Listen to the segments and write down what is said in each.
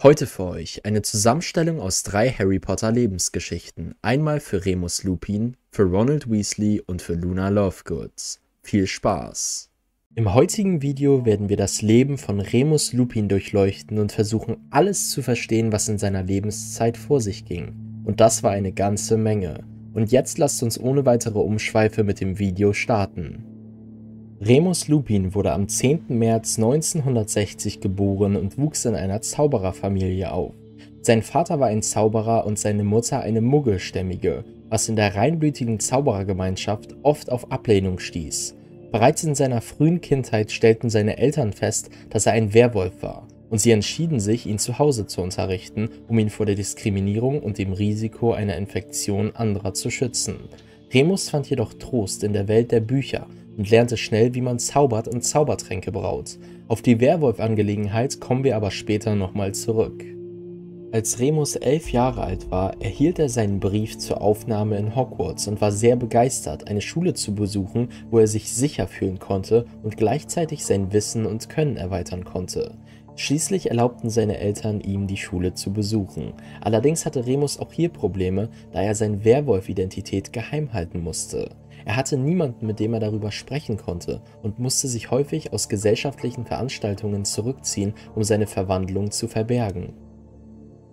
Heute für euch eine Zusammenstellung aus drei Harry Potter Lebensgeschichten. Einmal für Remus Lupin, für Ronald Weasley und für Luna Lovegood. Viel Spaß! Im heutigen Video werden wir das Leben von Remus Lupin durchleuchten und versuchen alles zu verstehen, was in seiner Lebenszeit vor sich ging. Und das war eine ganze Menge. Und jetzt lasst uns ohne weitere Umschweife mit dem Video starten. Remus Lupin wurde am 10. März 1960 geboren und wuchs in einer Zaubererfamilie auf. Sein Vater war ein Zauberer und seine Mutter eine Muggelstämmige, was in der reinblütigen Zauberergemeinschaft oft auf Ablehnung stieß. Bereits in seiner frühen Kindheit stellten seine Eltern fest, dass er ein Werwolf war, und sie entschieden sich, ihn zu Hause zu unterrichten, um ihn vor der Diskriminierung und dem Risiko einer Infektion anderer zu schützen. Remus fand jedoch Trost in der Welt der Bücher und lernte schnell, wie man zaubert und Zaubertränke braut. Auf die Werwolf-Angelegenheit kommen wir aber später nochmal zurück. Als Remus elf Jahre alt war, erhielt er seinen Brief zur Aufnahme in Hogwarts und war sehr begeistert, eine Schule zu besuchen, wo er sich sicher fühlen konnte und gleichzeitig sein Wissen und Können erweitern konnte. Schließlich erlaubten seine Eltern ihm, die Schule zu besuchen. Allerdings hatte Remus auch hier Probleme, da er seine Werwolf-Identität geheim halten musste. Er hatte niemanden, mit dem er darüber sprechen konnte und musste sich häufig aus gesellschaftlichen Veranstaltungen zurückziehen, um seine Verwandlung zu verbergen.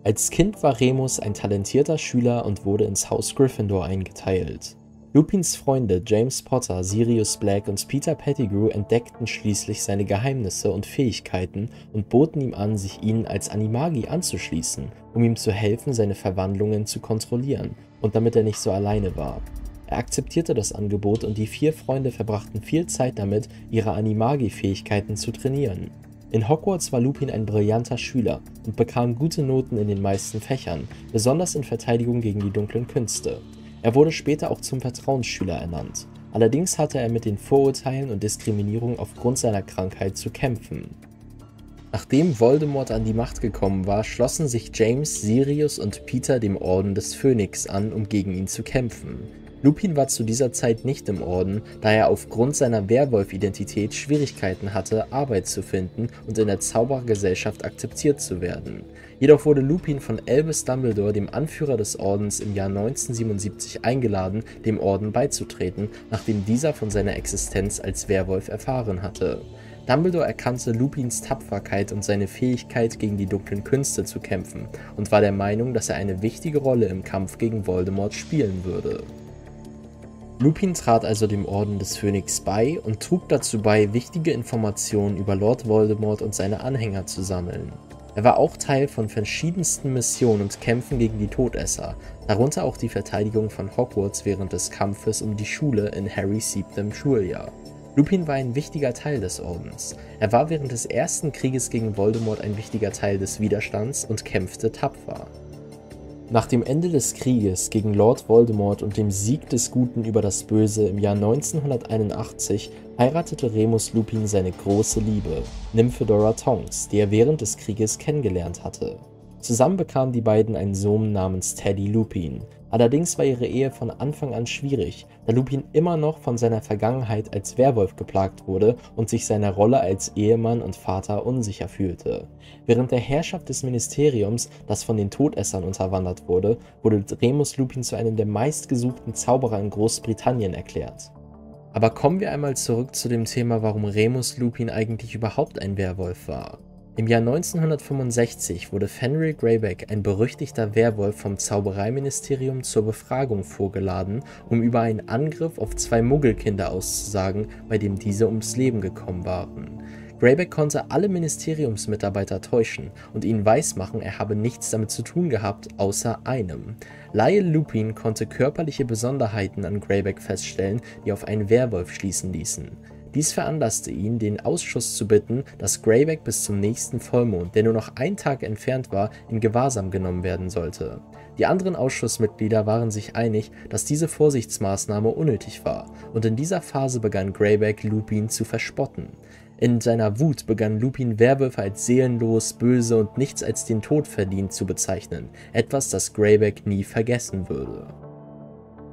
Als Kind war Remus ein talentierter Schüler und wurde ins Haus Gryffindor eingeteilt. Lupins Freunde James Potter, Sirius Black und Peter Pettigrew entdeckten schließlich seine Geheimnisse und Fähigkeiten und boten ihm an, sich ihnen als Animagi anzuschließen, um ihm zu helfen, seine Verwandlungen zu kontrollieren und damit er nicht so alleine war. Er akzeptierte das Angebot und die vier Freunde verbrachten viel Zeit damit, ihre Animagi-Fähigkeiten zu trainieren. In Hogwarts war Lupin ein brillanter Schüler und bekam gute Noten in den meisten Fächern, besonders in Verteidigung gegen die dunklen Künste. Er wurde später auch zum Vertrauensschüler ernannt. Allerdings hatte er mit den Vorurteilen und Diskriminierung aufgrund seiner Krankheit zu kämpfen. Nachdem Voldemort an die Macht gekommen war, schlossen sich James, Sirius und Peter dem Orden des Phönix an, um gegen ihn zu kämpfen. Lupin war zu dieser Zeit nicht im Orden, da er aufgrund seiner Werwolf-Identität Schwierigkeiten hatte, Arbeit zu finden und in der Zauberergesellschaft akzeptiert zu werden. Jedoch wurde Lupin von Albus Dumbledore, dem Anführer des Ordens, im Jahr 1977 eingeladen, dem Orden beizutreten, nachdem dieser von seiner Existenz als Werwolf erfahren hatte. Dumbledore erkannte Lupins Tapferkeit und seine Fähigkeit, gegen die dunklen Künste zu kämpfen und war der Meinung, dass er eine wichtige Rolle im Kampf gegen Voldemort spielen würde. Lupin trat also dem Orden des Phönix bei und trug dazu bei, wichtige Informationen über Lord Voldemort und seine Anhänger zu sammeln. Er war auch Teil von verschiedensten Missionen und Kämpfen gegen die Todesser, darunter auch die Verteidigung von Hogwarts während des Kampfes um die Schule in Harrys siebtem Schuljahr. Lupin war ein wichtiger Teil des Ordens. Er war während des ersten Krieges gegen Voldemort ein wichtiger Teil des Widerstands und kämpfte tapfer. Nach dem Ende des Krieges gegen Lord Voldemort und dem Sieg des Guten über das Böse im Jahr 1981 heiratete Remus Lupin seine große Liebe, Nymphedora Tonks, die er während des Krieges kennengelernt hatte. Zusammen bekamen die beiden einen Sohn namens Teddy Lupin, Allerdings war ihre Ehe von Anfang an schwierig, da Lupin immer noch von seiner Vergangenheit als Werwolf geplagt wurde und sich seiner Rolle als Ehemann und Vater unsicher fühlte. Während der Herrschaft des Ministeriums, das von den Todessern unterwandert wurde, wurde Remus Lupin zu einem der meistgesuchten Zauberer in Großbritannien erklärt. Aber kommen wir einmal zurück zu dem Thema, warum Remus Lupin eigentlich überhaupt ein Werwolf war. Im Jahr 1965 wurde Fenrir Greyback, ein berüchtigter Werwolf, vom Zaubereiministerium zur Befragung vorgeladen, um über einen Angriff auf zwei Muggelkinder auszusagen, bei dem diese ums Leben gekommen waren. Greyback konnte alle Ministeriumsmitarbeiter täuschen und ihnen weismachen, er habe nichts damit zu tun gehabt, außer einem. Lyle Lupin konnte körperliche Besonderheiten an Greyback feststellen, die auf einen Werwolf schließen ließen. Dies veranlasste ihn, den Ausschuss zu bitten, dass Greyback bis zum nächsten Vollmond, der nur noch ein Tag entfernt war, in Gewahrsam genommen werden sollte. Die anderen Ausschussmitglieder waren sich einig, dass diese Vorsichtsmaßnahme unnötig war, und in dieser Phase begann Greyback Lupin zu verspotten. In seiner Wut begann Lupin Werwölfe als seelenlos, böse und nichts als den Tod verdient zu bezeichnen, etwas, das Greyback nie vergessen würde.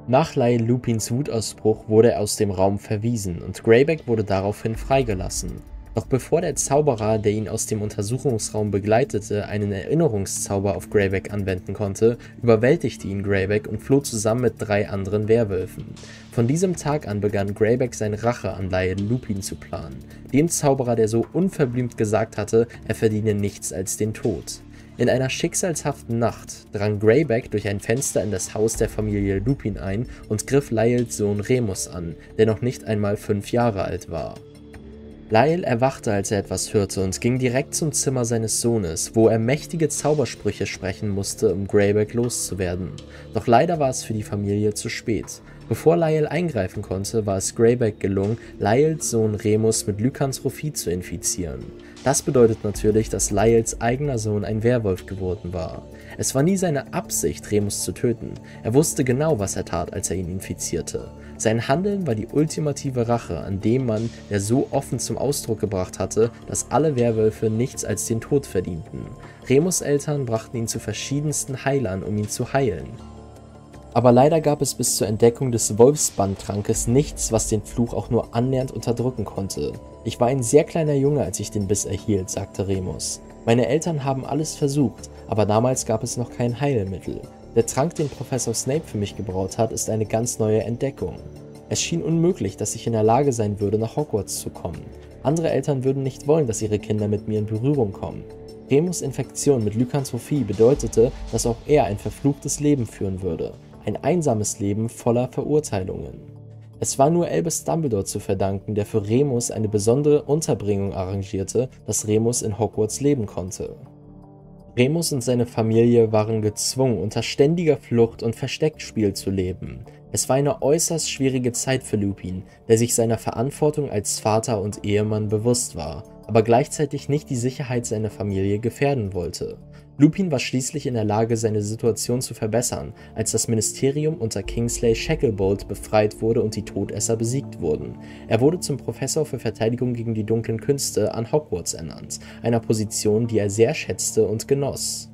Nach Lyle Lupins Wutausbruch wurde er aus dem Raum verwiesen und Greyback wurde daraufhin freigelassen. Doch bevor der Zauberer, der ihn aus dem Untersuchungsraum begleitete, einen Erinnerungszauber auf Greyback anwenden konnte, überwältigte ihn Greyback und floh zusammen mit drei anderen Werwölfen. Von diesem Tag an begann Greyback seine Rache an Lyle Lupin zu planen, dem Zauberer, der so unverblümt gesagt hatte, er verdiene nichts als den Tod. In einer schicksalshaften Nacht drang Greyback durch ein Fenster in das Haus der Familie Lupin ein und griff Lyles Sohn Remus an, der noch nicht einmal fünf Jahre alt war. Lyle erwachte, als er etwas hörte und ging direkt zum Zimmer seines Sohnes, wo er mächtige Zaubersprüche sprechen musste, um Greyback loszuwerden. Doch leider war es für die Familie zu spät. Bevor Lyle eingreifen konnte, war es Greyback gelungen, Lyles Sohn Remus mit Lycanthropie zu infizieren. Das bedeutet natürlich, dass Lyles eigener Sohn ein Werwolf geworden war. Es war nie seine Absicht, Remus zu töten. Er wusste genau, was er tat, als er ihn infizierte. Sein Handeln war die ultimative Rache an dem Mann, der so offen zum Ausdruck gebracht hatte, dass alle Werwölfe nichts als den Tod verdienten. Remus Eltern brachten ihn zu verschiedensten Heilern, um ihn zu heilen. Aber leider gab es bis zur Entdeckung des Wolfsbandtrankes nichts, was den Fluch auch nur annähernd unterdrücken konnte. Ich war ein sehr kleiner Junge, als ich den Biss erhielt, sagte Remus. Meine Eltern haben alles versucht, aber damals gab es noch kein Heilmittel. Der Trank, den Professor Snape für mich gebraut hat, ist eine ganz neue Entdeckung. Es schien unmöglich, dass ich in der Lage sein würde, nach Hogwarts zu kommen. Andere Eltern würden nicht wollen, dass ihre Kinder mit mir in Berührung kommen. Remus Infektion mit Lykanthropie bedeutete, dass auch er ein verfluchtes Leben führen würde ein einsames Leben voller Verurteilungen. Es war nur Albus Dumbledore zu verdanken, der für Remus eine besondere Unterbringung arrangierte, dass Remus in Hogwarts leben konnte. Remus und seine Familie waren gezwungen, unter ständiger Flucht und Verstecktspiel zu leben. Es war eine äußerst schwierige Zeit für Lupin, der sich seiner Verantwortung als Vater und Ehemann bewusst war, aber gleichzeitig nicht die Sicherheit seiner Familie gefährden wollte. Lupin war schließlich in der Lage, seine Situation zu verbessern, als das Ministerium unter Kingsley Shacklebolt befreit wurde und die Todesser besiegt wurden. Er wurde zum Professor für Verteidigung gegen die dunklen Künste an Hogwarts ernannt, einer Position, die er sehr schätzte und genoss.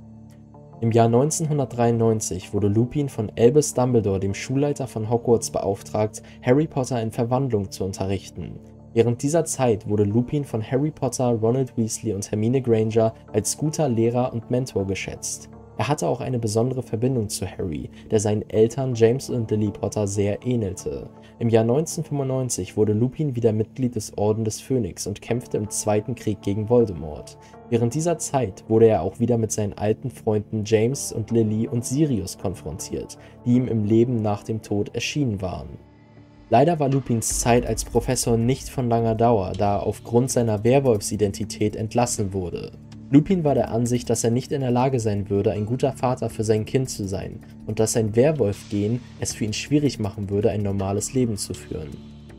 Im Jahr 1993 wurde Lupin von Albus Dumbledore, dem Schulleiter von Hogwarts, beauftragt, Harry Potter in Verwandlung zu unterrichten. Während dieser Zeit wurde Lupin von Harry Potter, Ronald Weasley und Hermine Granger als guter Lehrer und Mentor geschätzt. Er hatte auch eine besondere Verbindung zu Harry, der seinen Eltern James und Lily Potter sehr ähnelte. Im Jahr 1995 wurde Lupin wieder Mitglied des Orden des Phönix und kämpfte im Zweiten Krieg gegen Voldemort. Während dieser Zeit wurde er auch wieder mit seinen alten Freunden James und Lily und Sirius konfrontiert, die ihm im Leben nach dem Tod erschienen waren. Leider war Lupins Zeit als Professor nicht von langer Dauer, da er aufgrund seiner Werwolfsidentität entlassen wurde. Lupin war der Ansicht, dass er nicht in der Lage sein würde, ein guter Vater für sein Kind zu sein und dass sein Werwolf-Gen es für ihn schwierig machen würde, ein normales Leben zu führen.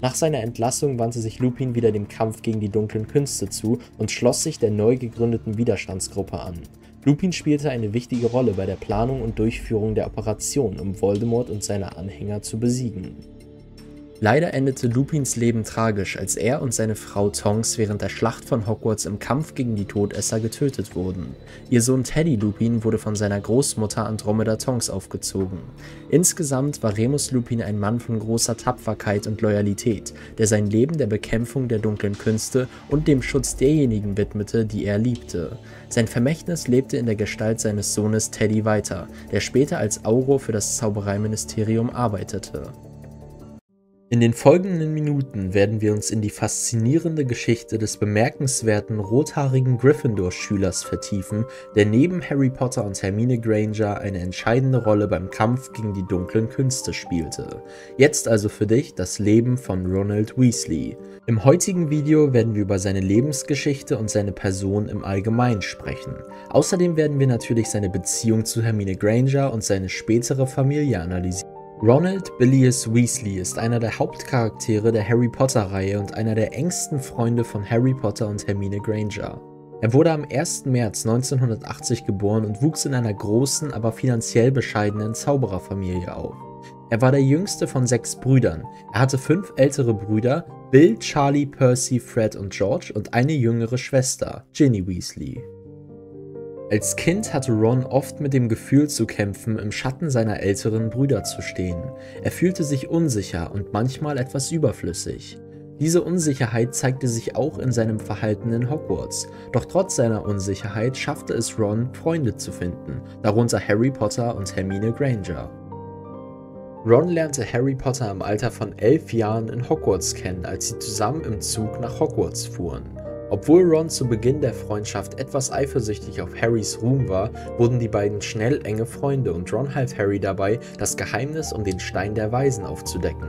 Nach seiner Entlassung wandte sich Lupin wieder dem Kampf gegen die dunklen Künste zu und schloss sich der neu gegründeten Widerstandsgruppe an. Lupin spielte eine wichtige Rolle bei der Planung und Durchführung der Operation, um Voldemort und seine Anhänger zu besiegen. Leider endete Lupins Leben tragisch, als er und seine Frau Tonks während der Schlacht von Hogwarts im Kampf gegen die Todesser getötet wurden. Ihr Sohn Teddy Lupin wurde von seiner Großmutter Andromeda Tonks aufgezogen. Insgesamt war Remus Lupin ein Mann von großer Tapferkeit und Loyalität, der sein Leben der Bekämpfung der dunklen Künste und dem Schutz derjenigen widmete, die er liebte. Sein Vermächtnis lebte in der Gestalt seines Sohnes Teddy weiter, der später als Auro für das Zaubereiministerium arbeitete. In den folgenden Minuten werden wir uns in die faszinierende Geschichte des bemerkenswerten rothaarigen Gryffindor-Schülers vertiefen, der neben Harry Potter und Hermine Granger eine entscheidende Rolle beim Kampf gegen die dunklen Künste spielte. Jetzt also für dich das Leben von Ronald Weasley. Im heutigen Video werden wir über seine Lebensgeschichte und seine Person im Allgemeinen sprechen. Außerdem werden wir natürlich seine Beziehung zu Hermine Granger und seine spätere Familie analysieren. Ronald Billius Weasley ist einer der Hauptcharaktere der Harry Potter-Reihe und einer der engsten Freunde von Harry Potter und Hermine Granger. Er wurde am 1. März 1980 geboren und wuchs in einer großen, aber finanziell bescheidenen Zaubererfamilie auf. Er war der jüngste von sechs Brüdern. Er hatte fünf ältere Brüder, Bill, Charlie, Percy, Fred und George und eine jüngere Schwester, Ginny Weasley. Als Kind hatte Ron oft mit dem Gefühl zu kämpfen, im Schatten seiner älteren Brüder zu stehen. Er fühlte sich unsicher und manchmal etwas überflüssig. Diese Unsicherheit zeigte sich auch in seinem Verhalten in Hogwarts, doch trotz seiner Unsicherheit schaffte es Ron, Freunde zu finden, darunter Harry Potter und Hermine Granger. Ron lernte Harry Potter im Alter von elf Jahren in Hogwarts kennen, als sie zusammen im Zug nach Hogwarts fuhren. Obwohl Ron zu Beginn der Freundschaft etwas eifersüchtig auf Harrys Ruhm war, wurden die beiden schnell enge Freunde und Ron half Harry dabei, das Geheimnis um den Stein der Weisen aufzudecken.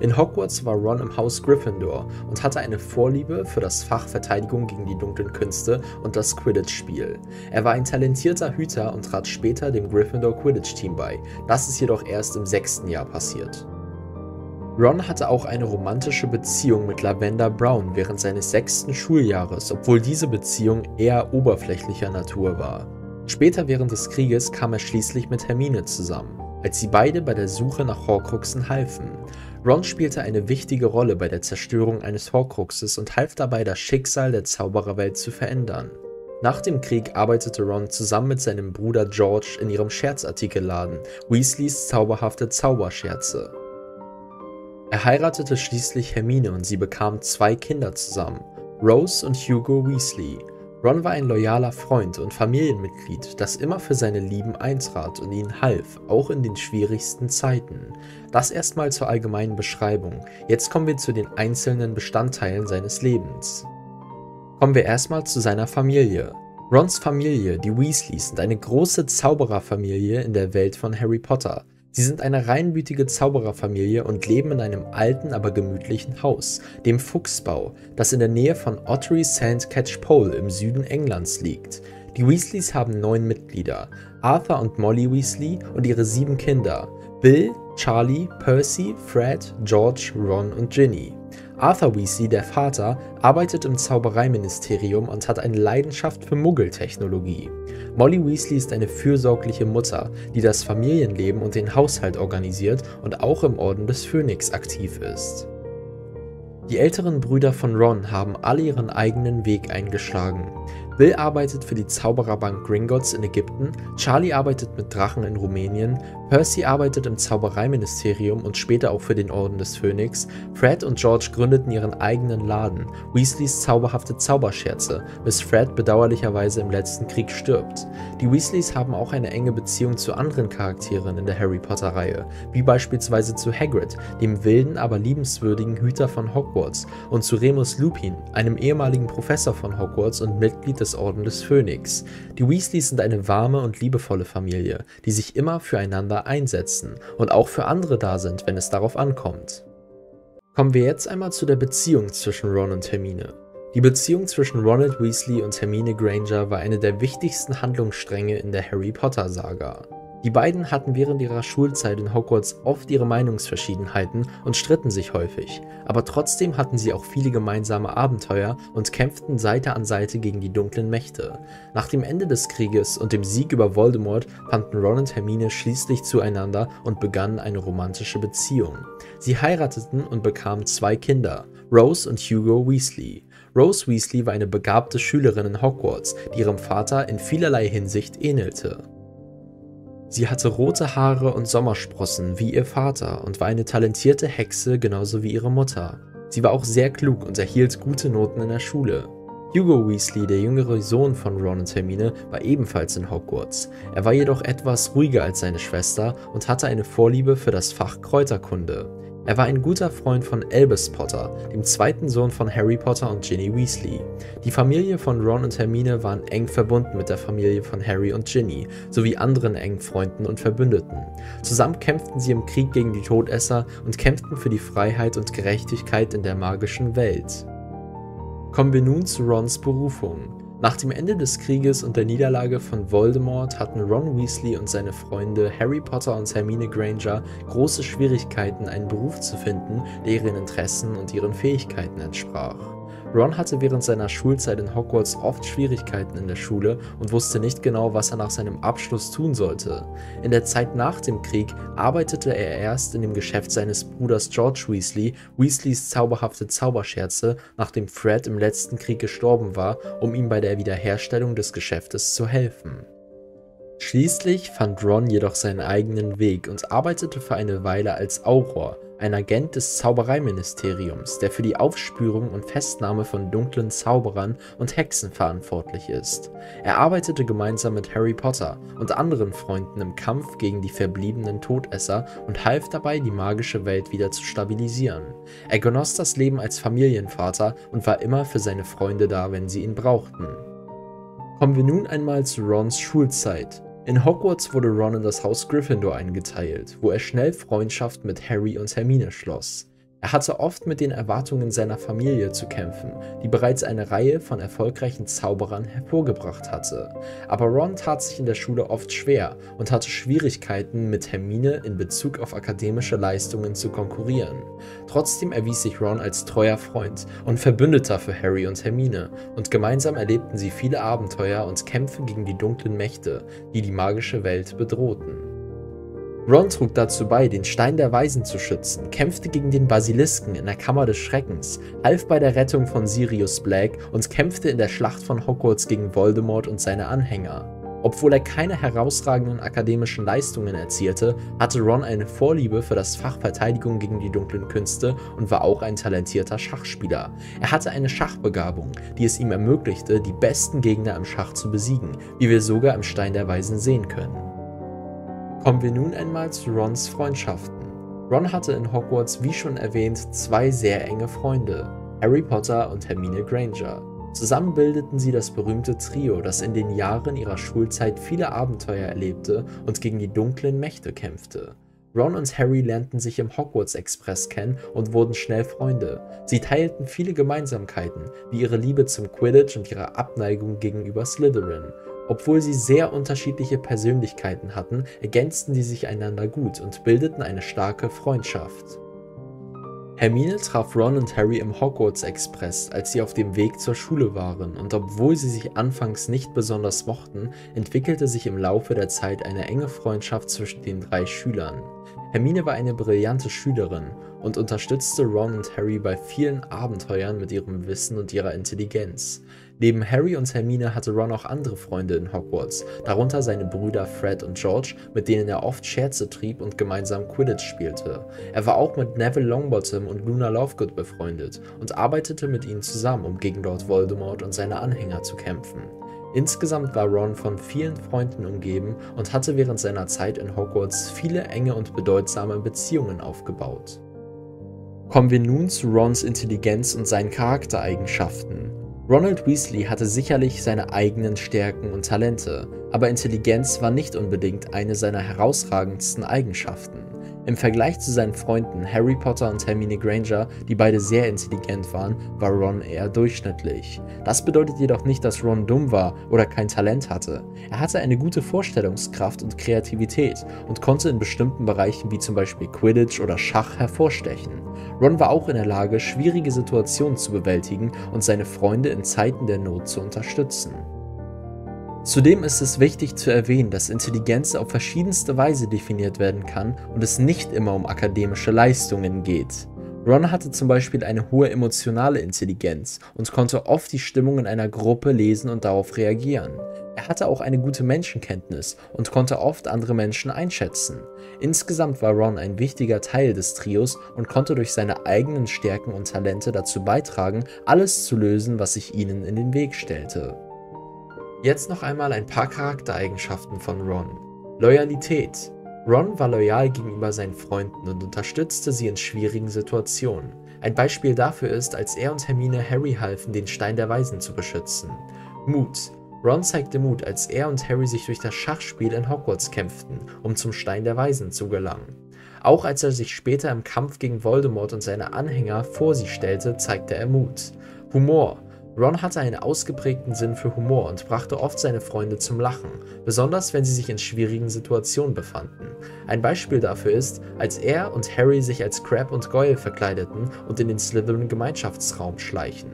In Hogwarts war Ron im Haus Gryffindor und hatte eine Vorliebe für das Fach Verteidigung gegen die dunklen Künste und das Quidditch-Spiel. Er war ein talentierter Hüter und trat später dem Gryffindor Quidditch-Team bei. Das ist jedoch erst im sechsten Jahr passiert. Ron hatte auch eine romantische Beziehung mit Lavender Brown während seines sechsten Schuljahres, obwohl diese Beziehung eher oberflächlicher Natur war. Später während des Krieges kam er schließlich mit Hermine zusammen, als sie beide bei der Suche nach Horcruxen halfen. Ron spielte eine wichtige Rolle bei der Zerstörung eines Horcruxes und half dabei, das Schicksal der Zaubererwelt zu verändern. Nach dem Krieg arbeitete Ron zusammen mit seinem Bruder George in ihrem Scherzartikelladen Weasleys zauberhafte Zauberscherze. Er heiratete schließlich Hermine und sie bekamen zwei Kinder zusammen, Rose und Hugo Weasley. Ron war ein loyaler Freund und Familienmitglied, das immer für seine Lieben eintrat und ihnen half, auch in den schwierigsten Zeiten. Das erstmal zur allgemeinen Beschreibung. Jetzt kommen wir zu den einzelnen Bestandteilen seines Lebens. Kommen wir erstmal zu seiner Familie. Rons Familie, die Weasleys, sind eine große Zaubererfamilie in der Welt von Harry Potter. Sie sind eine reinblütige Zaubererfamilie und leben in einem alten, aber gemütlichen Haus, dem Fuchsbau, das in der Nähe von Ottery St. Catchpole im Süden Englands liegt. Die Weasleys haben neun Mitglieder, Arthur und Molly Weasley und ihre sieben Kinder, Bill, Charlie, Percy, Fred, George, Ron und Ginny. Arthur Weasley, der Vater, arbeitet im Zaubereiministerium und hat eine Leidenschaft für Muggeltechnologie. Molly Weasley ist eine fürsorgliche Mutter, die das Familienleben und den Haushalt organisiert und auch im Orden des Phönix aktiv ist. Die älteren Brüder von Ron haben alle ihren eigenen Weg eingeschlagen. Bill arbeitet für die Zaubererbank Gringotts in Ägypten, Charlie arbeitet mit Drachen in Rumänien, Percy arbeitet im Zaubereiministerium und später auch für den Orden des Phönix, Fred und George gründeten ihren eigenen Laden, Weasleys zauberhafte Zauberscherze, bis Fred bedauerlicherweise im letzten Krieg stirbt. Die Weasleys haben auch eine enge Beziehung zu anderen Charakteren in der Harry Potter Reihe, wie beispielsweise zu Hagrid, dem wilden, aber liebenswürdigen Hüter von Hogwarts, und zu Remus Lupin, einem ehemaligen Professor von Hogwarts und Mitglied des des Orden des Phönix. Die Weasleys sind eine warme und liebevolle Familie, die sich immer füreinander einsetzen und auch für andere da sind, wenn es darauf ankommt. Kommen wir jetzt einmal zu der Beziehung zwischen Ron und Hermine. Die Beziehung zwischen Ronald Weasley und Hermine Granger war eine der wichtigsten Handlungsstränge in der Harry Potter Saga. Die beiden hatten während ihrer Schulzeit in Hogwarts oft ihre Meinungsverschiedenheiten und stritten sich häufig, aber trotzdem hatten sie auch viele gemeinsame Abenteuer und kämpften Seite an Seite gegen die dunklen Mächte. Nach dem Ende des Krieges und dem Sieg über Voldemort fanden Ron und Hermine schließlich zueinander und begannen eine romantische Beziehung. Sie heirateten und bekamen zwei Kinder, Rose und Hugo Weasley. Rose Weasley war eine begabte Schülerin in Hogwarts, die ihrem Vater in vielerlei Hinsicht ähnelte. Sie hatte rote Haare und Sommersprossen wie ihr Vater und war eine talentierte Hexe genauso wie ihre Mutter. Sie war auch sehr klug und erhielt gute Noten in der Schule. Hugo Weasley, der jüngere Sohn von Ron und Hermine, war ebenfalls in Hogwarts. Er war jedoch etwas ruhiger als seine Schwester und hatte eine Vorliebe für das Fach Kräuterkunde. Er war ein guter Freund von Albus Potter, dem zweiten Sohn von Harry Potter und Ginny Weasley. Die Familie von Ron und Hermine waren eng verbunden mit der Familie von Harry und Ginny, sowie anderen engen Freunden und Verbündeten. Zusammen kämpften sie im Krieg gegen die Todesser und kämpften für die Freiheit und Gerechtigkeit in der magischen Welt. Kommen wir nun zu Rons Berufung. Nach dem Ende des Krieges und der Niederlage von Voldemort hatten Ron Weasley und seine Freunde Harry Potter und Hermine Granger große Schwierigkeiten, einen Beruf zu finden, der ihren Interessen und ihren Fähigkeiten entsprach. Ron hatte während seiner Schulzeit in Hogwarts oft Schwierigkeiten in der Schule und wusste nicht genau, was er nach seinem Abschluss tun sollte. In der Zeit nach dem Krieg arbeitete er erst in dem Geschäft seines Bruders George Weasley, Weasleys zauberhafte Zauberscherze, nachdem Fred im letzten Krieg gestorben war, um ihm bei der Wiederherstellung des Geschäftes zu helfen. Schließlich fand Ron jedoch seinen eigenen Weg und arbeitete für eine Weile als Auror, ein Agent des Zaubereiministeriums, der für die Aufspürung und Festnahme von dunklen Zauberern und Hexen verantwortlich ist. Er arbeitete gemeinsam mit Harry Potter und anderen Freunden im Kampf gegen die verbliebenen Todesser und half dabei, die magische Welt wieder zu stabilisieren. Er genoss das Leben als Familienvater und war immer für seine Freunde da, wenn sie ihn brauchten. Kommen wir nun einmal zu Rons Schulzeit. In Hogwarts wurde Ron in das Haus Gryffindor eingeteilt, wo er schnell Freundschaft mit Harry und Hermine schloss. Er hatte oft mit den Erwartungen seiner Familie zu kämpfen, die bereits eine Reihe von erfolgreichen Zauberern hervorgebracht hatte. Aber Ron tat sich in der Schule oft schwer und hatte Schwierigkeiten, mit Hermine in Bezug auf akademische Leistungen zu konkurrieren. Trotzdem erwies sich Ron als treuer Freund und Verbündeter für Harry und Hermine, und gemeinsam erlebten sie viele Abenteuer und Kämpfe gegen die dunklen Mächte, die die magische Welt bedrohten. Ron trug dazu bei, den Stein der Weisen zu schützen, kämpfte gegen den Basilisken in der Kammer des Schreckens, half bei der Rettung von Sirius Black und kämpfte in der Schlacht von Hogwarts gegen Voldemort und seine Anhänger. Obwohl er keine herausragenden akademischen Leistungen erzielte, hatte Ron eine Vorliebe für das Fach Verteidigung gegen die dunklen Künste und war auch ein talentierter Schachspieler. Er hatte eine Schachbegabung, die es ihm ermöglichte, die besten Gegner im Schach zu besiegen, wie wir sogar im Stein der Weisen sehen können. Kommen wir nun einmal zu Rons Freundschaften. Ron hatte in Hogwarts, wie schon erwähnt, zwei sehr enge Freunde, Harry Potter und Hermine Granger. Zusammen bildeten sie das berühmte Trio, das in den Jahren ihrer Schulzeit viele Abenteuer erlebte und gegen die dunklen Mächte kämpfte. Ron und Harry lernten sich im Hogwarts Express kennen und wurden schnell Freunde. Sie teilten viele Gemeinsamkeiten, wie ihre Liebe zum Quidditch und ihre Abneigung gegenüber Slytherin. Obwohl sie sehr unterschiedliche Persönlichkeiten hatten, ergänzten sie sich einander gut und bildeten eine starke Freundschaft. Hermine traf Ron und Harry im Hogwarts Express, als sie auf dem Weg zur Schule waren, und obwohl sie sich anfangs nicht besonders mochten, entwickelte sich im Laufe der Zeit eine enge Freundschaft zwischen den drei Schülern. Hermine war eine brillante Schülerin und unterstützte Ron und Harry bei vielen Abenteuern mit ihrem Wissen und ihrer Intelligenz. Neben Harry und Hermine hatte Ron auch andere Freunde in Hogwarts, darunter seine Brüder Fred und George, mit denen er oft Scherze trieb und gemeinsam Quidditch spielte. Er war auch mit Neville Longbottom und Luna Lovegood befreundet und arbeitete mit ihnen zusammen, um gegen Lord Voldemort und seine Anhänger zu kämpfen. Insgesamt war Ron von vielen Freunden umgeben und hatte während seiner Zeit in Hogwarts viele enge und bedeutsame Beziehungen aufgebaut. Kommen wir nun zu Rons Intelligenz und seinen Charaktereigenschaften. Ronald Weasley hatte sicherlich seine eigenen Stärken und Talente, aber Intelligenz war nicht unbedingt eine seiner herausragendsten Eigenschaften. Im Vergleich zu seinen Freunden Harry Potter und Hermine Granger, die beide sehr intelligent waren, war Ron eher durchschnittlich. Das bedeutet jedoch nicht, dass Ron dumm war oder kein Talent hatte. Er hatte eine gute Vorstellungskraft und Kreativität und konnte in bestimmten Bereichen wie zum Beispiel Quidditch oder Schach hervorstechen. Ron war auch in der Lage, schwierige Situationen zu bewältigen und seine Freunde in Zeiten der Not zu unterstützen. Zudem ist es wichtig zu erwähnen, dass Intelligenz auf verschiedenste Weise definiert werden kann und es nicht immer um akademische Leistungen geht. Ron hatte zum Beispiel eine hohe emotionale Intelligenz und konnte oft die Stimmung in einer Gruppe lesen und darauf reagieren. Er hatte auch eine gute Menschenkenntnis und konnte oft andere Menschen einschätzen. Insgesamt war Ron ein wichtiger Teil des Trios und konnte durch seine eigenen Stärken und Talente dazu beitragen, alles zu lösen, was sich ihnen in den Weg stellte. Jetzt noch einmal ein paar Charaktereigenschaften von Ron. Loyalität. Ron war loyal gegenüber seinen Freunden und unterstützte sie in schwierigen Situationen. Ein Beispiel dafür ist, als er und Hermine Harry halfen, den Stein der Weisen zu beschützen. Mut. Ron zeigte Mut, als er und Harry sich durch das Schachspiel in Hogwarts kämpften, um zum Stein der Weisen zu gelangen. Auch als er sich später im Kampf gegen Voldemort und seine Anhänger vor sie stellte, zeigte er Mut. Humor. Ron hatte einen ausgeprägten Sinn für Humor und brachte oft seine Freunde zum Lachen, besonders wenn sie sich in schwierigen Situationen befanden. Ein Beispiel dafür ist, als er und Harry sich als Crab und Goyle verkleideten und in den Slytherin-Gemeinschaftsraum schleichen.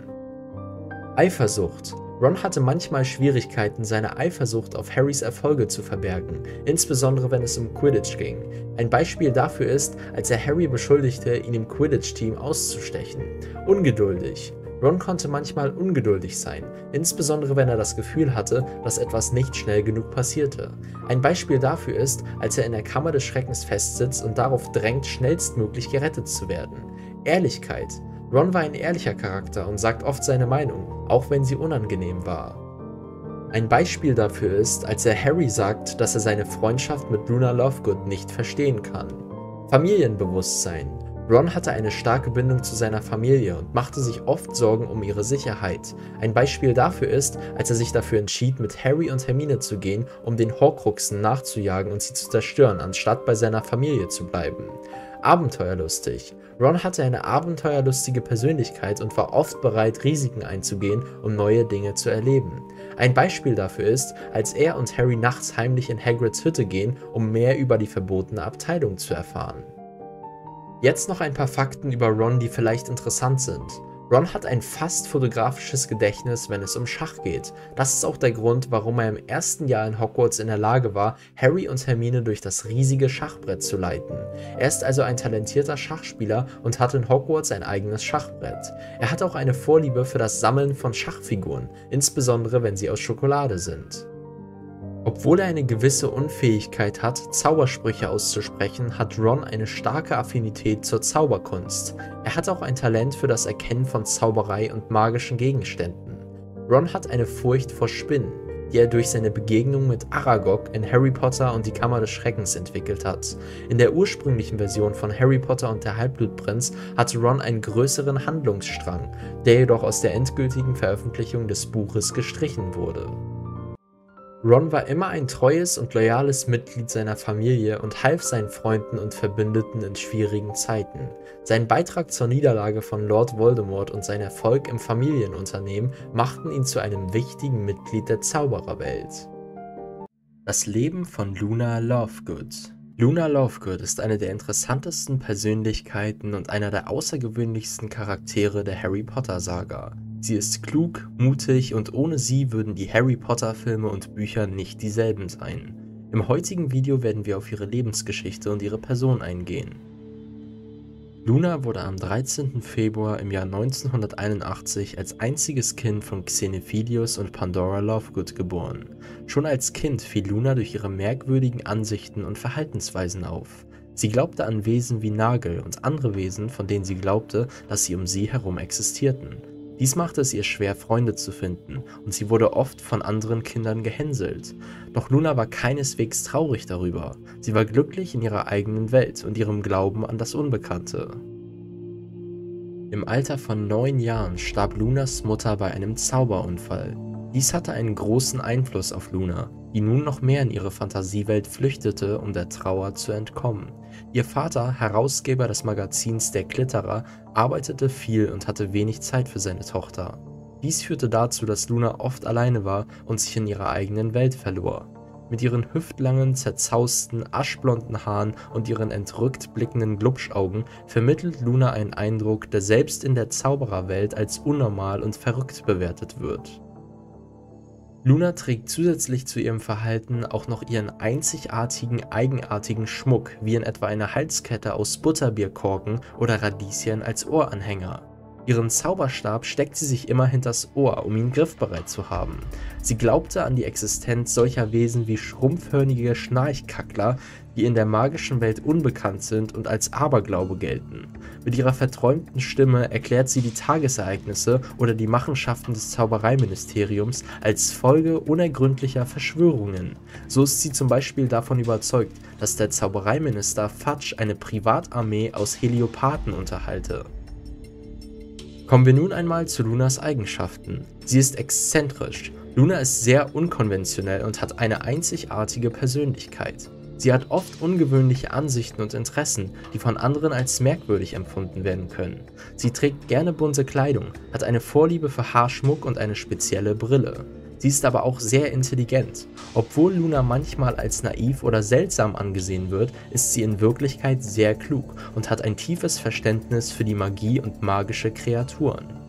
Eifersucht. Ron hatte manchmal Schwierigkeiten, seine Eifersucht auf Harrys Erfolge zu verbergen, insbesondere wenn es um Quidditch ging. Ein Beispiel dafür ist, als er Harry beschuldigte, ihn im Quidditch-Team auszustechen. Ungeduldig. Ron konnte manchmal ungeduldig sein, insbesondere wenn er das Gefühl hatte, dass etwas nicht schnell genug passierte. Ein Beispiel dafür ist, als er in der Kammer des Schreckens festsitzt und darauf drängt, schnellstmöglich gerettet zu werden. Ehrlichkeit. Ron war ein ehrlicher Charakter und sagt oft seine Meinung, auch wenn sie unangenehm war. Ein Beispiel dafür ist, als er Harry sagt, dass er seine Freundschaft mit Luna Lovegood nicht verstehen kann. Familienbewusstsein. Ron hatte eine starke Bindung zu seiner Familie und machte sich oft Sorgen um ihre Sicherheit. Ein Beispiel dafür ist, als er sich dafür entschied, mit Harry und Hermine zu gehen, um den Horcruxen nachzujagen und sie zu zerstören, anstatt bei seiner Familie zu bleiben. Abenteuerlustig. Ron hatte eine abenteuerlustige Persönlichkeit und war oft bereit, Risiken einzugehen, um neue Dinge zu erleben. Ein Beispiel dafür ist, als er und Harry nachts heimlich in Hagrids Hütte gehen, um mehr über die verbotene Abteilung zu erfahren. Jetzt noch ein paar Fakten über Ron, die vielleicht interessant sind. Ron hat ein fast fotografisches Gedächtnis, wenn es um Schach geht. Das ist auch der Grund, warum er im ersten Jahr in Hogwarts in der Lage war, Harry und Hermine durch das riesige Schachbrett zu leiten. Er ist also ein talentierter Schachspieler und hat in Hogwarts ein eigenes Schachbrett. Er hat auch eine Vorliebe für das Sammeln von Schachfiguren, insbesondere wenn sie aus Schokolade sind. Obwohl er eine gewisse Unfähigkeit hat, Zaubersprüche auszusprechen, hat Ron eine starke Affinität zur Zauberkunst. Er hat auch ein Talent für das Erkennen von Zauberei und magischen Gegenständen. Ron hat eine Furcht vor Spinnen, die er durch seine Begegnung mit Aragog in Harry Potter und die Kammer des Schreckens entwickelt hat. In der ursprünglichen Version von Harry Potter und der Halbblutprinz hatte Ron einen größeren Handlungsstrang, der jedoch aus der endgültigen Veröffentlichung des Buches gestrichen wurde. Ron war immer ein treues und loyales Mitglied seiner Familie und half seinen Freunden und Verbündeten in schwierigen Zeiten. Sein Beitrag zur Niederlage von Lord Voldemort und sein Erfolg im Familienunternehmen machten ihn zu einem wichtigen Mitglied der Zaubererwelt. Das Leben von Luna Lovegood Luna Lovegood ist eine der interessantesten Persönlichkeiten und einer der außergewöhnlichsten Charaktere der Harry Potter Saga. Sie ist klug, mutig und ohne sie würden die Harry Potter Filme und Bücher nicht dieselben sein. Im heutigen Video werden wir auf ihre Lebensgeschichte und ihre Person eingehen. Luna wurde am 13. Februar im Jahr 1981 als einziges Kind von Xenephilius und Pandora Lovegood geboren. Schon als Kind fiel Luna durch ihre merkwürdigen Ansichten und Verhaltensweisen auf. Sie glaubte an Wesen wie Nagel und andere Wesen, von denen sie glaubte, dass sie um sie herum existierten. Dies machte es ihr schwer, Freunde zu finden, und sie wurde oft von anderen Kindern gehänselt. Doch Luna war keineswegs traurig darüber. Sie war glücklich in ihrer eigenen Welt und ihrem Glauben an das Unbekannte. Im Alter von neun Jahren starb Lunas Mutter bei einem Zauberunfall. Dies hatte einen großen Einfluss auf Luna, die nun noch mehr in ihre Fantasiewelt flüchtete, um der Trauer zu entkommen. Ihr Vater, Herausgeber des Magazins Der Klitterer, arbeitete viel und hatte wenig Zeit für seine Tochter. Dies führte dazu, dass Luna oft alleine war und sich in ihrer eigenen Welt verlor. Mit ihren hüftlangen, zerzausten, aschblonden Haaren und ihren entrückt blickenden Glubschaugen vermittelt Luna einen Eindruck, der selbst in der Zaubererwelt als unnormal und verrückt bewertet wird. Luna trägt zusätzlich zu ihrem Verhalten auch noch ihren einzigartigen, eigenartigen Schmuck, wie in etwa eine Halskette aus Butterbierkorken oder Radieschen als Ohranhänger. Ihren Zauberstab steckt sie sich immer hinters Ohr, um ihn griffbereit zu haben. Sie glaubte an die Existenz solcher Wesen wie schrumpfhörnige Schnarchkackler, die in der magischen Welt unbekannt sind und als Aberglaube gelten. Mit ihrer verträumten Stimme erklärt sie die Tagesereignisse oder die Machenschaften des Zaubereiministeriums als Folge unergründlicher Verschwörungen. So ist sie zum Beispiel davon überzeugt, dass der Zaubereiminister Fudge eine Privatarmee aus Heliopathen unterhalte. Kommen wir nun einmal zu Lunas Eigenschaften. Sie ist exzentrisch. Luna ist sehr unkonventionell und hat eine einzigartige Persönlichkeit. Sie hat oft ungewöhnliche Ansichten und Interessen, die von anderen als merkwürdig empfunden werden können. Sie trägt gerne bunte Kleidung, hat eine Vorliebe für Haarschmuck und eine spezielle Brille. Sie ist aber auch sehr intelligent. Obwohl Luna manchmal als naiv oder seltsam angesehen wird, ist sie in Wirklichkeit sehr klug und hat ein tiefes Verständnis für die Magie und magische Kreaturen.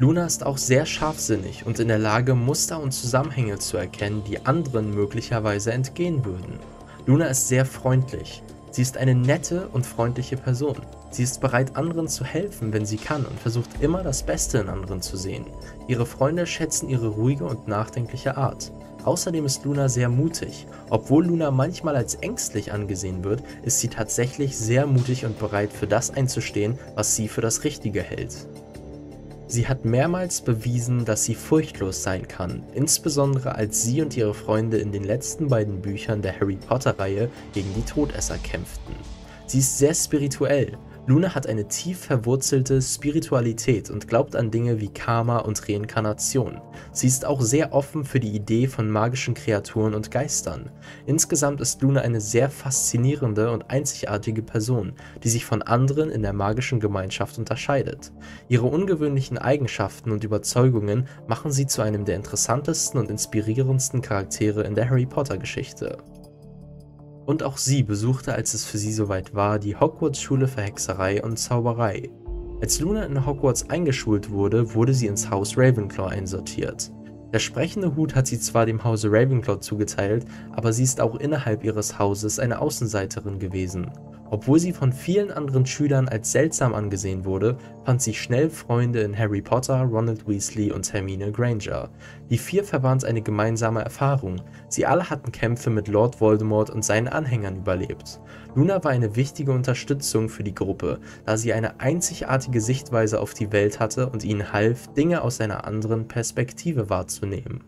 Luna ist auch sehr scharfsinnig und in der Lage, Muster und Zusammenhänge zu erkennen, die anderen möglicherweise entgehen würden. Luna ist sehr freundlich. Sie ist eine nette und freundliche Person. Sie ist bereit, anderen zu helfen, wenn sie kann und versucht immer das Beste in anderen zu sehen. Ihre Freunde schätzen ihre ruhige und nachdenkliche Art. Außerdem ist Luna sehr mutig. Obwohl Luna manchmal als ängstlich angesehen wird, ist sie tatsächlich sehr mutig und bereit für das einzustehen, was sie für das Richtige hält. Sie hat mehrmals bewiesen, dass sie furchtlos sein kann, insbesondere als sie und ihre Freunde in den letzten beiden Büchern der Harry Potter-Reihe gegen die Todesser kämpften. Sie ist sehr spirituell Luna hat eine tief verwurzelte Spiritualität und glaubt an Dinge wie Karma und Reinkarnation. Sie ist auch sehr offen für die Idee von magischen Kreaturen und Geistern. Insgesamt ist Luna eine sehr faszinierende und einzigartige Person, die sich von anderen in der magischen Gemeinschaft unterscheidet. Ihre ungewöhnlichen Eigenschaften und Überzeugungen machen sie zu einem der interessantesten und inspirierendsten Charaktere in der Harry Potter Geschichte. Und auch sie besuchte, als es für sie soweit war, die Hogwarts-Schule für Hexerei und Zauberei. Als Luna in Hogwarts eingeschult wurde, wurde sie ins Haus Ravenclaw einsortiert. Der sprechende Hut hat sie zwar dem Hause Ravenclaw zugeteilt, aber sie ist auch innerhalb ihres Hauses eine Außenseiterin gewesen obwohl sie von vielen anderen Schülern als seltsam angesehen wurde, fand sie schnell Freunde in Harry Potter, Ronald Weasley und Hermine Granger. Die vier verband eine gemeinsame Erfahrung, sie alle hatten Kämpfe mit Lord Voldemort und seinen Anhängern überlebt. Luna war eine wichtige Unterstützung für die Gruppe, da sie eine einzigartige Sichtweise auf die Welt hatte und ihnen half, Dinge aus einer anderen Perspektive wahrzunehmen.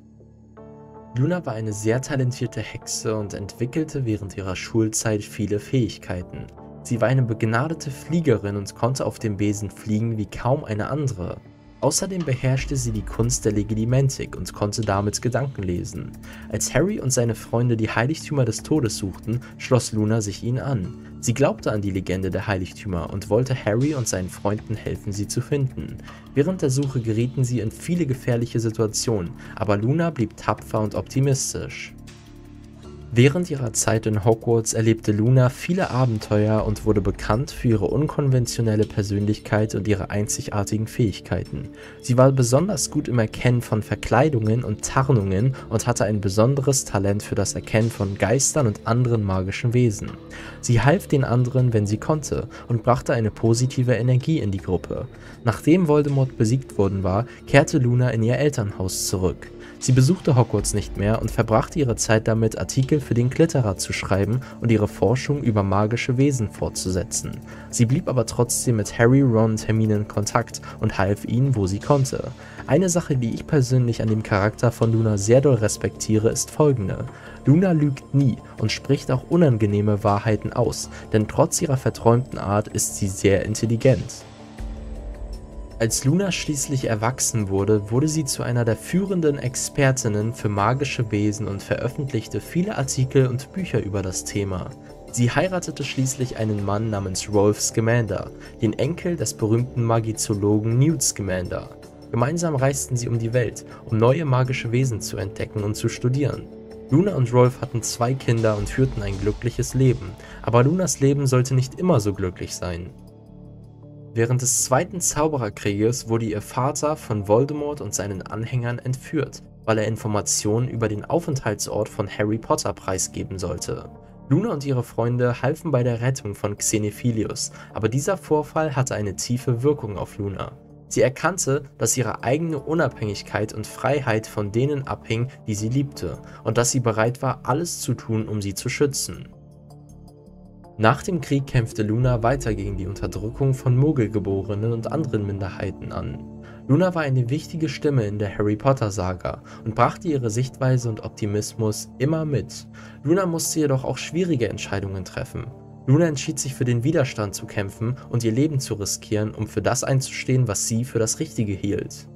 Luna war eine sehr talentierte Hexe und entwickelte während ihrer Schulzeit viele Fähigkeiten. Sie war eine begnadete Fliegerin und konnte auf dem Besen fliegen wie kaum eine andere. Außerdem beherrschte sie die Kunst der Legilimentik und konnte damit Gedanken lesen. Als Harry und seine Freunde die Heiligtümer des Todes suchten, schloss Luna sich ihnen an. Sie glaubte an die Legende der Heiligtümer und wollte Harry und seinen Freunden helfen, sie zu finden. Während der Suche gerieten sie in viele gefährliche Situationen, aber Luna blieb tapfer und optimistisch. Während ihrer Zeit in Hogwarts erlebte Luna viele Abenteuer und wurde bekannt für ihre unkonventionelle Persönlichkeit und ihre einzigartigen Fähigkeiten. Sie war besonders gut im Erkennen von Verkleidungen und Tarnungen und hatte ein besonderes Talent für das Erkennen von Geistern und anderen magischen Wesen. Sie half den anderen, wenn sie konnte, und brachte eine positive Energie in die Gruppe. Nachdem Voldemort besiegt worden war, kehrte Luna in ihr Elternhaus zurück. Sie besuchte Hogwarts nicht mehr und verbrachte ihre Zeit damit, Artikel für den Glitterer zu schreiben und ihre Forschung über magische Wesen fortzusetzen. Sie blieb aber trotzdem mit Harry, Ron und Hermine in Kontakt und half ihnen, wo sie konnte. Eine Sache, die ich persönlich an dem Charakter von Luna sehr doll respektiere, ist folgende. Luna lügt nie und spricht auch unangenehme Wahrheiten aus, denn trotz ihrer verträumten Art ist sie sehr intelligent. Als Luna schließlich erwachsen wurde, wurde sie zu einer der führenden Expertinnen für magische Wesen und veröffentlichte viele Artikel und Bücher über das Thema. Sie heiratete schließlich einen Mann namens Rolf Scamander, den Enkel des berühmten Magizologen Newt Scamander. Gemeinsam reisten sie um die Welt, um neue magische Wesen zu entdecken und zu studieren. Luna und Rolf hatten zwei Kinder und führten ein glückliches Leben, aber Lunas Leben sollte nicht immer so glücklich sein. Während des Zweiten Zaubererkrieges wurde ihr Vater von Voldemort und seinen Anhängern entführt, weil er Informationen über den Aufenthaltsort von Harry Potter preisgeben sollte. Luna und ihre Freunde halfen bei der Rettung von Xenephilius, aber dieser Vorfall hatte eine tiefe Wirkung auf Luna. Sie erkannte, dass ihre eigene Unabhängigkeit und Freiheit von denen abhing, die sie liebte, und dass sie bereit war, alles zu tun, um sie zu schützen. Nach dem Krieg kämpfte Luna weiter gegen die Unterdrückung von Muggelgeborenen und anderen Minderheiten an. Luna war eine wichtige Stimme in der Harry Potter Saga und brachte ihre Sichtweise und Optimismus immer mit. Luna musste jedoch auch schwierige Entscheidungen treffen. Luna entschied sich für den Widerstand zu kämpfen und ihr Leben zu riskieren, um für das einzustehen, was sie für das Richtige hielt.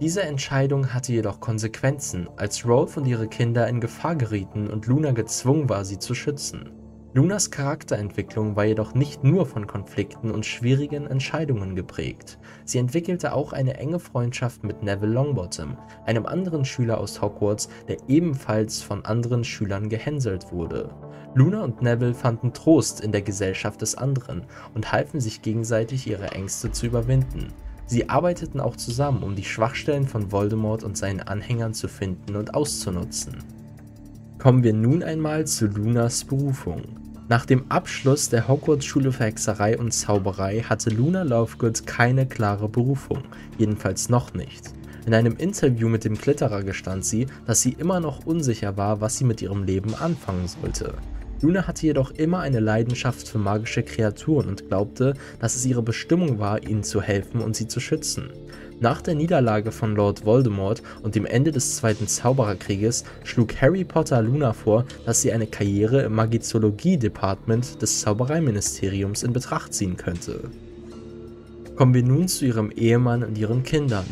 Diese Entscheidung hatte jedoch Konsequenzen, als Rolf und ihre Kinder in Gefahr gerieten und Luna gezwungen war, sie zu schützen. Lunas Charakterentwicklung war jedoch nicht nur von Konflikten und schwierigen Entscheidungen geprägt. Sie entwickelte auch eine enge Freundschaft mit Neville Longbottom, einem anderen Schüler aus Hogwarts, der ebenfalls von anderen Schülern gehänselt wurde. Luna und Neville fanden Trost in der Gesellschaft des anderen und halfen sich gegenseitig ihre Ängste zu überwinden. Sie arbeiteten auch zusammen, um die Schwachstellen von Voldemort und seinen Anhängern zu finden und auszunutzen. Kommen wir nun einmal zu Lunas Berufung. Nach dem Abschluss der Hogwarts-Schule für Hexerei und Zauberei hatte Luna Lovegood keine klare Berufung, jedenfalls noch nicht. In einem Interview mit dem Klitterer gestand sie, dass sie immer noch unsicher war, was sie mit ihrem Leben anfangen sollte. Luna hatte jedoch immer eine Leidenschaft für magische Kreaturen und glaubte, dass es ihre Bestimmung war, ihnen zu helfen und sie zu schützen. Nach der Niederlage von Lord Voldemort und dem Ende des Zweiten Zaubererkrieges schlug Harry Potter Luna vor, dass sie eine Karriere im Magizologie-Department des Zaubereiministeriums in Betracht ziehen könnte. Kommen wir nun zu ihrem Ehemann und ihren Kindern.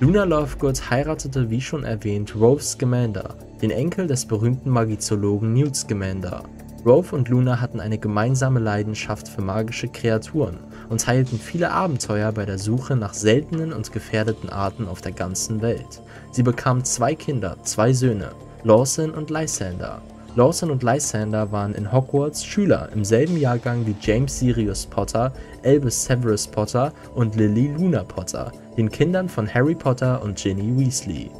Luna Lovegood heiratete wie schon erwähnt Rove Scamander, den Enkel des berühmten Magizologen Newt Scamander. Rove und Luna hatten eine gemeinsame Leidenschaft für magische Kreaturen und teilten viele Abenteuer bei der Suche nach seltenen und gefährdeten Arten auf der ganzen Welt. Sie bekamen zwei Kinder, zwei Söhne, Lawson und Lysander. Lawson und Lysander waren in Hogwarts Schüler im selben Jahrgang wie James Sirius Potter, Albus Severus Potter und Lily Luna Potter, den Kindern von Harry Potter und Ginny Weasley.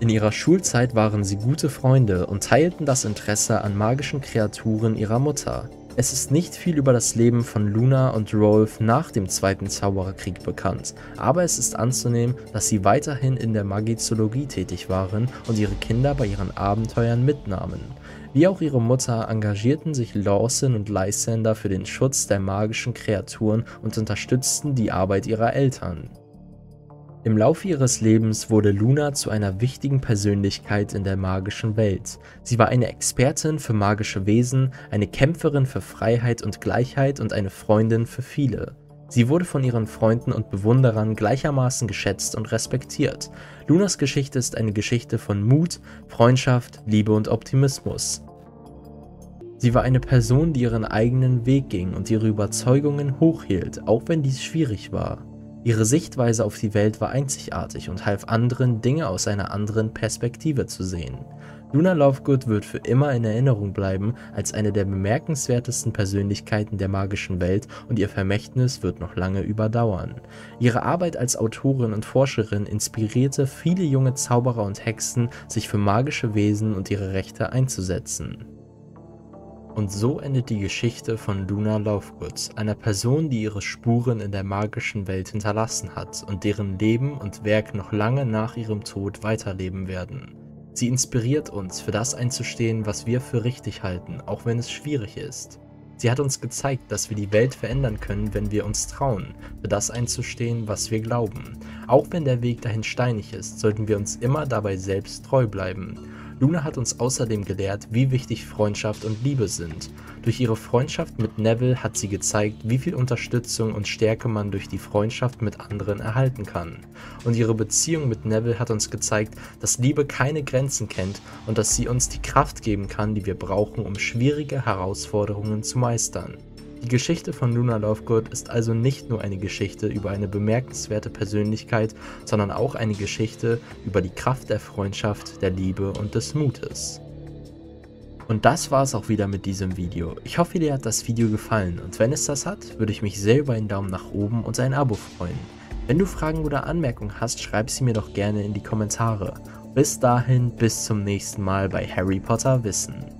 In ihrer Schulzeit waren sie gute Freunde und teilten das Interesse an magischen Kreaturen ihrer Mutter. Es ist nicht viel über das Leben von Luna und Rolf nach dem Zweiten Zaubererkrieg bekannt, aber es ist anzunehmen, dass sie weiterhin in der Magizologie tätig waren und ihre Kinder bei ihren Abenteuern mitnahmen. Wie auch ihre Mutter engagierten sich Lawson und Lysander für den Schutz der magischen Kreaturen und unterstützten die Arbeit ihrer Eltern. Im Laufe ihres Lebens wurde Luna zu einer wichtigen Persönlichkeit in der magischen Welt. Sie war eine Expertin für magische Wesen, eine Kämpferin für Freiheit und Gleichheit und eine Freundin für viele. Sie wurde von ihren Freunden und Bewunderern gleichermaßen geschätzt und respektiert. Lunas Geschichte ist eine Geschichte von Mut, Freundschaft, Liebe und Optimismus. Sie war eine Person, die ihren eigenen Weg ging und ihre Überzeugungen hochhielt, auch wenn dies schwierig war. Ihre Sichtweise auf die Welt war einzigartig und half anderen, Dinge aus einer anderen Perspektive zu sehen. Luna Lovegood wird für immer in Erinnerung bleiben als eine der bemerkenswertesten Persönlichkeiten der magischen Welt und ihr Vermächtnis wird noch lange überdauern. Ihre Arbeit als Autorin und Forscherin inspirierte viele junge Zauberer und Hexen, sich für magische Wesen und ihre Rechte einzusetzen. Und so endet die Geschichte von Luna Lovegood, einer Person, die ihre Spuren in der magischen Welt hinterlassen hat und deren Leben und Werk noch lange nach ihrem Tod weiterleben werden. Sie inspiriert uns, für das einzustehen, was wir für richtig halten, auch wenn es schwierig ist. Sie hat uns gezeigt, dass wir die Welt verändern können, wenn wir uns trauen, für das einzustehen, was wir glauben. Auch wenn der Weg dahin steinig ist, sollten wir uns immer dabei selbst treu bleiben Luna hat uns außerdem gelehrt, wie wichtig Freundschaft und Liebe sind. Durch ihre Freundschaft mit Neville hat sie gezeigt, wie viel Unterstützung und Stärke man durch die Freundschaft mit anderen erhalten kann. Und ihre Beziehung mit Neville hat uns gezeigt, dass Liebe keine Grenzen kennt und dass sie uns die Kraft geben kann, die wir brauchen, um schwierige Herausforderungen zu meistern. Die Geschichte von Luna Lovegood ist also nicht nur eine Geschichte über eine bemerkenswerte Persönlichkeit, sondern auch eine Geschichte über die Kraft der Freundschaft, der Liebe und des Mutes. Und das war es auch wieder mit diesem Video. Ich hoffe, dir hat das Video gefallen und wenn es das hat, würde ich mich sehr über einen Daumen nach oben und ein Abo freuen. Wenn du Fragen oder Anmerkungen hast, schreib sie mir doch gerne in die Kommentare. Bis dahin, bis zum nächsten Mal bei Harry Potter Wissen.